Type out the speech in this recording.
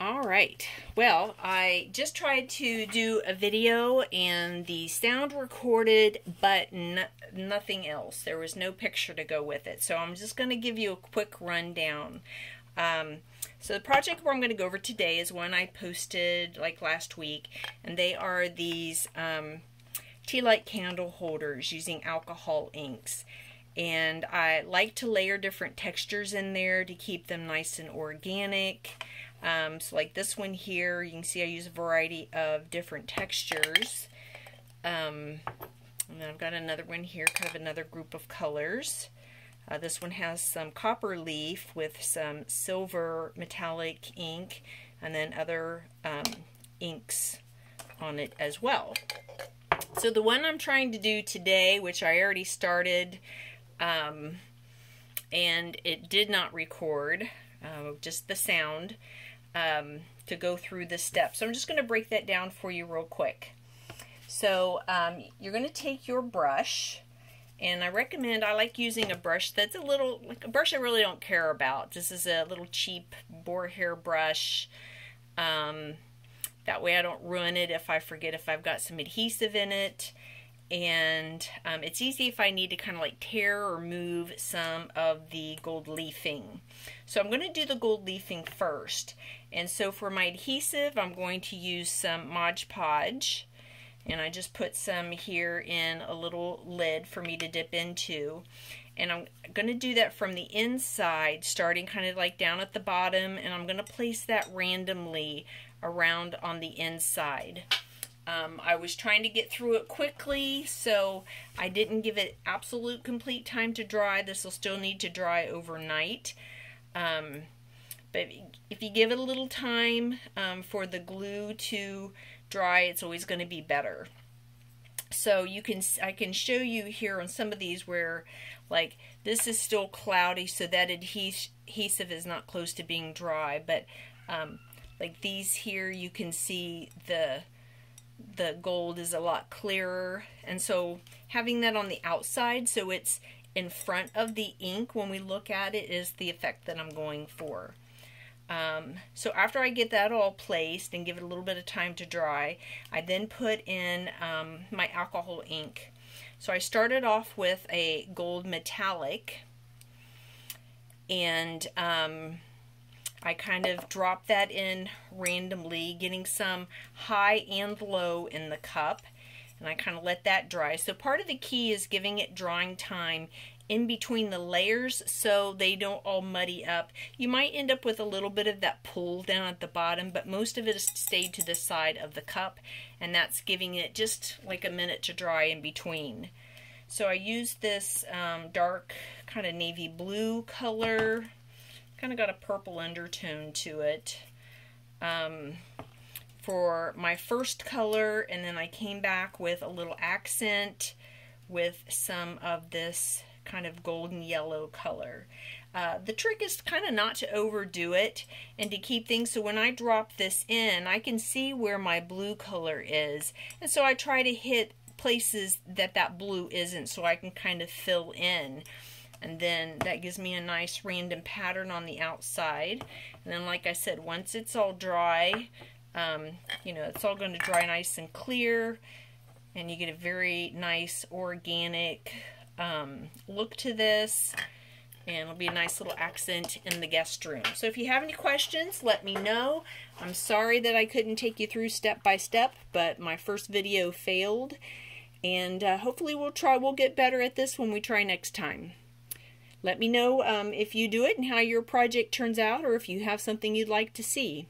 All right. Well, I just tried to do a video and the sound recorded, but nothing else. There was no picture to go with it. So I'm just going to give you a quick rundown. Um, so the project where I'm going to go over today is one I posted like last week, and they are these um, tea light candle holders using alcohol inks. And I like to layer different textures in there to keep them nice and organic. Um, so like this one here, you can see I use a variety of different textures. Um, and then I've got another one here, kind of another group of colors. Uh, this one has some copper leaf with some silver metallic ink and then other um, inks on it as well. So the one I'm trying to do today, which I already started, um, and it did not record, uh, just the sound, um, to go through the steps. So I'm just going to break that down for you real quick. So um, you're going to take your brush, and I recommend, I like using a brush that's a little, like a brush I really don't care about. This is a little cheap boar hair brush. Um, that way I don't ruin it if I forget if I've got some adhesive in it and um, it's easy if I need to kind of like tear or move some of the gold leafing. So I'm going to do the gold leafing first. And so for my adhesive, I'm going to use some Mod Podge. And I just put some here in a little lid for me to dip into. And I'm going to do that from the inside, starting kind of like down at the bottom. And I'm going to place that randomly around on the inside. Um, I was trying to get through it quickly, so I didn't give it absolute complete time to dry. This will still need to dry overnight. Um, but if you give it a little time um, for the glue to dry, it's always going to be better. So you can, I can show you here on some of these where, like, this is still cloudy, so that adhesive is not close to being dry. But um, like these here, you can see the the gold is a lot clearer. And so having that on the outside so it's in front of the ink when we look at it is the effect that I'm going for. Um, so after I get that all placed and give it a little bit of time to dry, I then put in um, my alcohol ink. So I started off with a gold metallic and um, I kind of drop that in randomly, getting some high and low in the cup. And I kind of let that dry. So part of the key is giving it drying time in between the layers so they don't all muddy up. You might end up with a little bit of that pull down at the bottom, but most of it has stayed to the side of the cup, and that's giving it just like a minute to dry in between. So I used this um, dark kind of navy blue color kind of got a purple undertone to it um, for my first color and then I came back with a little accent with some of this kind of golden yellow color. Uh, the trick is kind of not to overdo it and to keep things so when I drop this in I can see where my blue color is and so I try to hit places that that blue isn't so I can kind of fill in and then that gives me a nice random pattern on the outside and then like I said once it's all dry um, you know it's all going to dry nice and clear and you get a very nice organic um, look to this and it'll be a nice little accent in the guest room. So if you have any questions, let me know. I'm sorry that I couldn't take you through step by step, but my first video failed. And uh, hopefully we'll try, we'll get better at this when we try next time. Let me know um, if you do it and how your project turns out or if you have something you'd like to see.